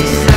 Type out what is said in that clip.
It's